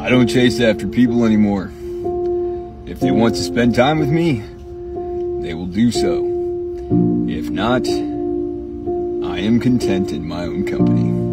I don't chase after people anymore. If they want to spend time with me, they will do so. If not, I am content in my own company.